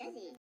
jessie